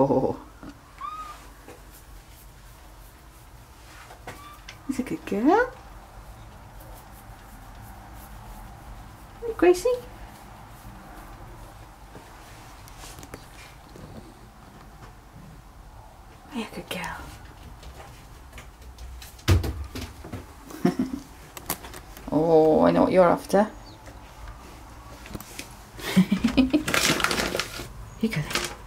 Oh. He's a good girl. Hey, Gracie. Hey, a good girl. oh, I know what you're after. you go there.